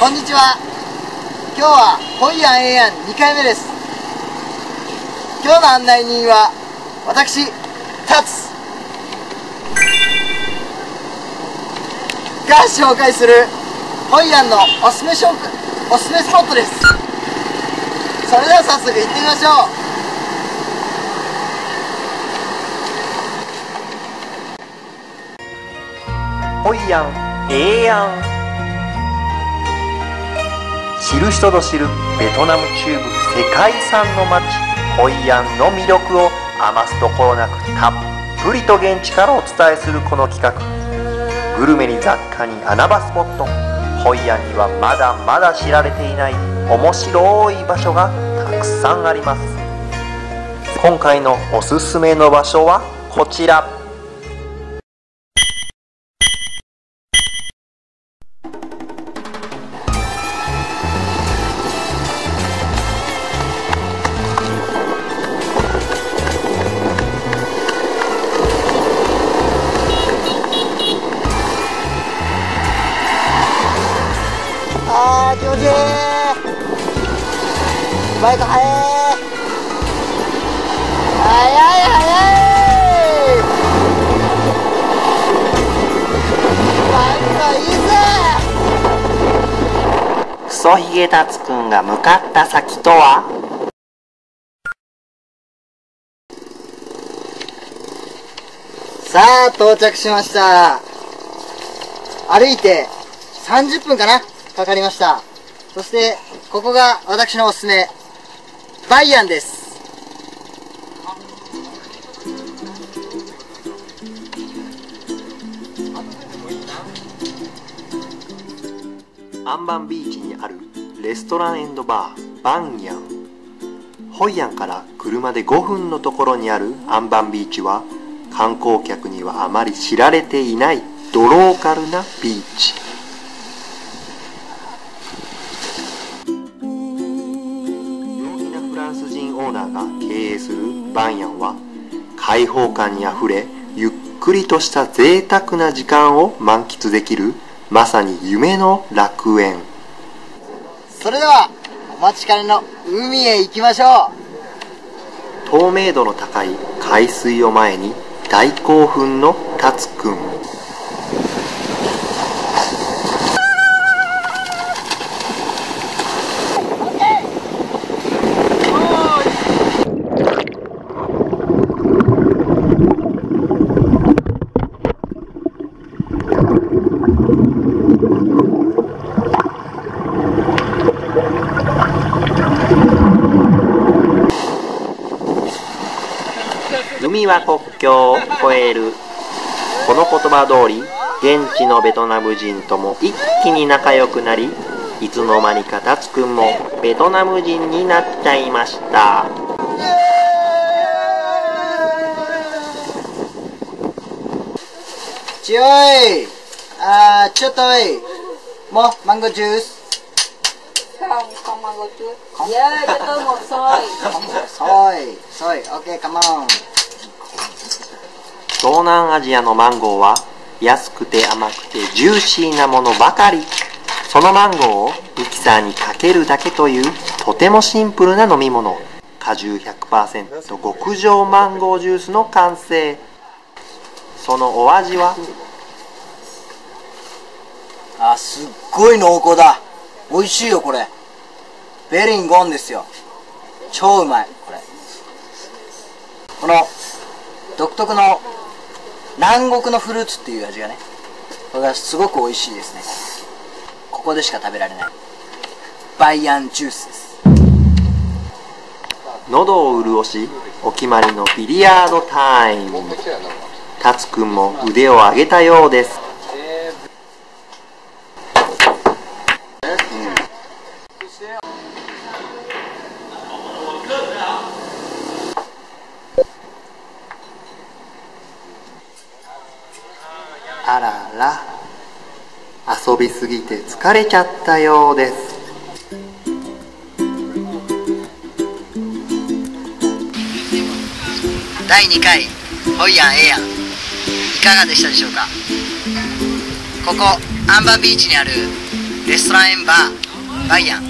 こんにちは。今日はホイアンエイアン2回目です。今日の案内人は私タツ。が紹介するホイアンのおすすめ紹介おすすめスポットです。それでは早速行ってみましょう。ホイアンええやん。知る人ぞ知るベトナム中部世界遺産の街ホイアンの魅力を余すところなくたっぷりと現地からお伝えするこの企画。グルメに雑貨に穴場スポット。ホイアンにはまだまだ知られていない面白い場所がたくさんあります。今回のおすすめの場所はこちら。バイク速い速い速い。バイクいいぜ。クソヒゲタツくんが向かった先とは？さあ到着しました。歩いて30分かな？かかりました。そしてここが私のおすすめ。バイアンです。アンバンビーチにあるレストランバーバン。ヤンホイアンから車で5分のところにあるアンバンビーチは観光客にはあまり知られていないドローカルなビーチ。が経営するバンヤンは開放感にあふれゆっくりとした贅沢な時間を満喫できるまさに夢の楽園。それではお待ちかねの海へ行きましょう。透明度の高い海水を前に大興奮のタツくん海は国境を越える。この言葉通り現地のベトナム人とも一気に仲良くなりいつの間にかタツくんもベトナム人になっちゃいました。強い。あーちょっといい。もうマンゴージュース。Không, không mang ngồi trước. Dạ, cho tôi một xôi. Xôi, xôi, ok, come on. 東南アジアのマンゴーは安くて甘くてジューシーなものばかり。そのマンゴーをミキサーにかけるだけというとてもシンプルな飲み物。果汁100%極上マンゴージュースの完成。そのお味は？あすっごい濃厚だ。美味しいよこれ。ベリンゴンですよ。超うまいこれ。この独特の南国のフルーツっていう味がねこれがすごく美味しいですね。ここでしか食べられない。バイアンジュースです。喉を潤しお決まりのビリヤードタイム。タツくんも腕を上げたようです。あらら遊びすぎて疲れちゃったようです。第2回ホイアンエイア。いかがでしたでしょうか？ここアンバービーチにあるレストランエンバーバイアン。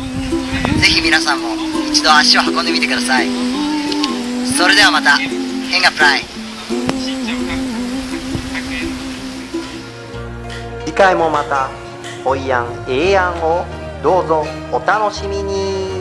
ぜひ皆さんも一度足を運んでみてください。それではまた変がプライ。回もまたおいやんええやんをどうぞお楽しみに。